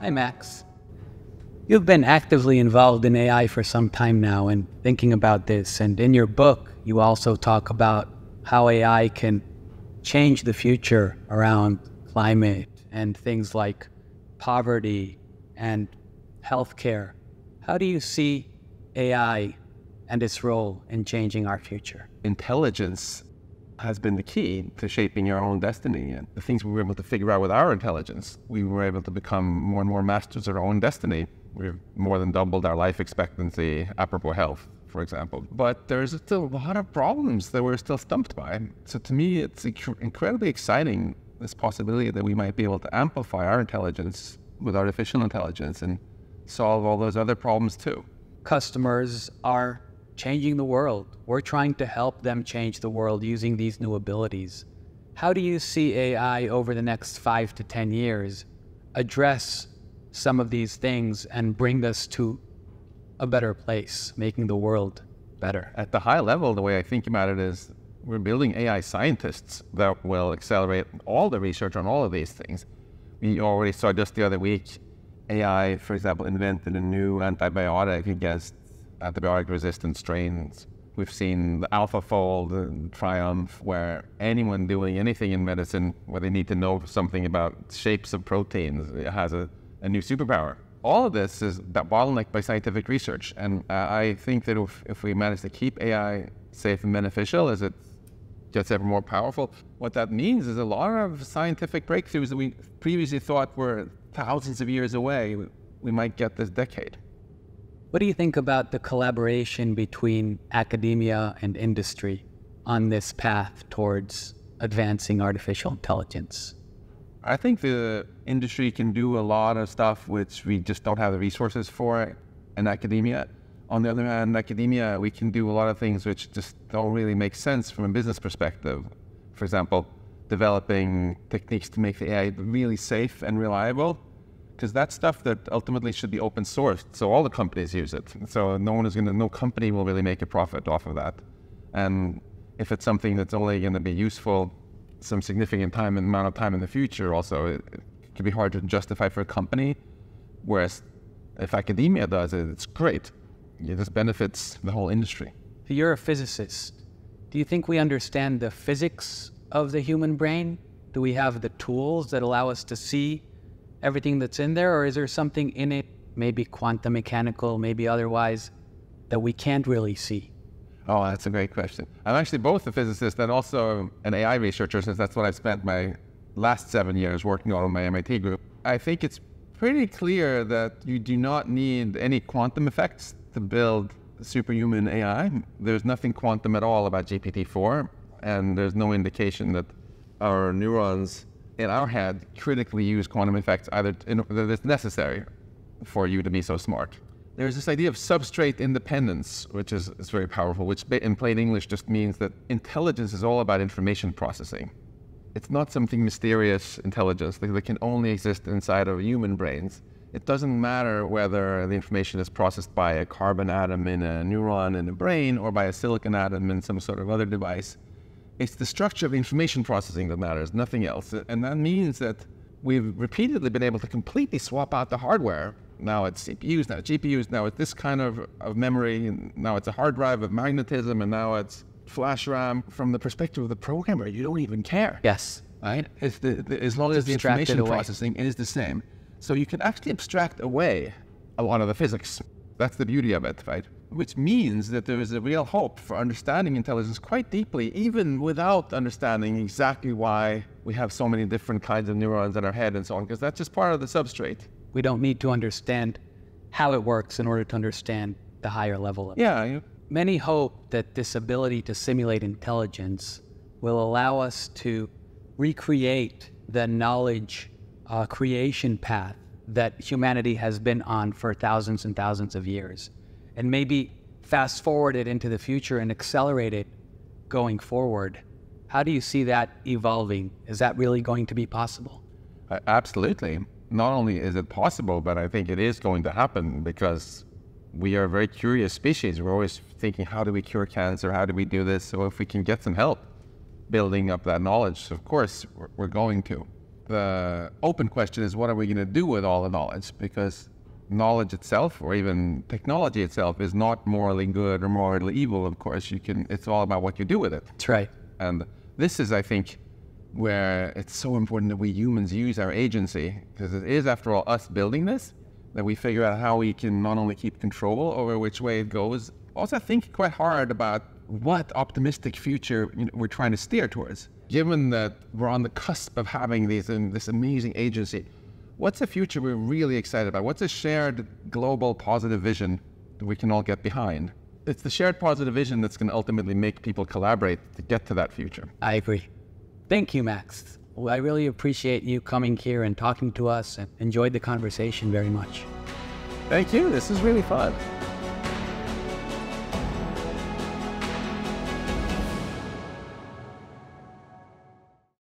Hi, Max. You've been actively involved in AI for some time now and thinking about this. And in your book, you also talk about how AI can change the future around climate and things like poverty and healthcare. How do you see AI and its role in changing our future? Intelligence has been the key to shaping our own destiny. And the things we were able to figure out with our intelligence, we were able to become more and more masters of our own destiny. We've more than doubled our life expectancy, apropos health, for example. But there's still a lot of problems that we're still stumped by. So to me, it's incredibly exciting, this possibility that we might be able to amplify our intelligence with artificial intelligence and solve all those other problems too. Customers are changing the world. We're trying to help them change the world using these new abilities. How do you see AI over the next five to 10 years address some of these things and bring us to a better place, making the world better? At the high level, the way I think about it is we're building AI scientists that will accelerate all the research on all of these things. We already saw just the other week AI, for example, invented a new antibiotic against antibiotic resistant strains. We've seen the alpha fold AlphaFold triumph where anyone doing anything in medicine where they need to know something about shapes of proteins has a, a new superpower. All of this is bottlenecked by scientific research. And uh, I think that if, if we manage to keep AI safe and beneficial as it gets ever more powerful, what that means is a lot of scientific breakthroughs that we previously thought were thousands of years away, we might get this decade. What do you think about the collaboration between academia and industry on this path towards advancing artificial intelligence? I think the industry can do a lot of stuff which we just don't have the resources for in academia. On the other hand, in academia, we can do a lot of things which just don't really make sense from a business perspective. For example, developing techniques to make the AI really safe and reliable because that's stuff that ultimately should be open sourced. So all the companies use it. So no one is going to, no company will really make a profit off of that. And if it's something that's only going to be useful some significant time and amount of time in the future, also it, it can be hard to justify for a company. Whereas if academia does it, it's great. It just benefits the whole industry. So You're a physicist. Do you think we understand the physics of the human brain? Do we have the tools that allow us to see everything that's in there, or is there something in it, maybe quantum mechanical, maybe otherwise, that we can't really see? Oh, that's a great question. I'm actually both a physicist and also an AI researcher, since that's what I've spent my last seven years working on in my MIT group. I think it's pretty clear that you do not need any quantum effects to build superhuman AI. There's nothing quantum at all about GPT-4, and there's no indication that our neurons in our head critically use quantum effects either in, that it's necessary for you to be so smart. There's this idea of substrate independence, which is, is very powerful, which in plain English just means that intelligence is all about information processing. It's not something mysterious intelligence that can only exist inside of human brains. It doesn't matter whether the information is processed by a carbon atom in a neuron in a brain or by a silicon atom in some sort of other device. It's the structure of information processing that matters, nothing else. And that means that we've repeatedly been able to completely swap out the hardware. Now it's CPUs, now it's GPUs, now it's this kind of, of memory, and now it's a hard drive of magnetism, and now it's flash RAM. From the perspective of the programmer, you don't even care. Yes. Right? The, the, as long as the information processing is the same. So you can actually abstract away a lot of the physics. That's the beauty of it, right? Which means that there is a real hope for understanding intelligence quite deeply, even without understanding exactly why we have so many different kinds of neurons in our head and so on, because that's just part of the substrate. We don't need to understand how it works in order to understand the higher level of yeah, it. Yeah. Many hope that this ability to simulate intelligence will allow us to recreate the knowledge uh, creation path that humanity has been on for thousands and thousands of years and maybe fast forward it into the future and accelerate it going forward. How do you see that evolving? Is that really going to be possible? Uh, absolutely. Not only is it possible, but I think it is going to happen because we are a very curious species. We're always thinking, how do we cure cancer? How do we do this? So if we can get some help building up that knowledge, of course, we're, we're going to. the open question is what are we going to do with all the knowledge? Because knowledge itself or even technology itself is not morally good or morally evil of course. You can it's all about what you do with it. That's right. and this is i think where it's so important that we humans use our agency because it is after all us building this that we figure out how we can not only keep control over which way it goes also think quite hard about what optimistic future you know, we're trying to steer towards. Given that we're on the cusp of having these um, this amazing agency what's a future we're really excited about? What's a shared global positive vision that we can all get behind? It's the shared positive vision that's going to ultimately make people collaborate to get to that future. I agree. Thank you, Max. Well, I really appreciate you coming here and talking to us and enjoyed the conversation very much. Thank you. This is really fun.